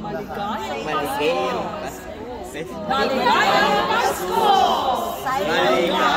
Maligayang Pasko! Maligayang Pasko! Maligayang Pasko!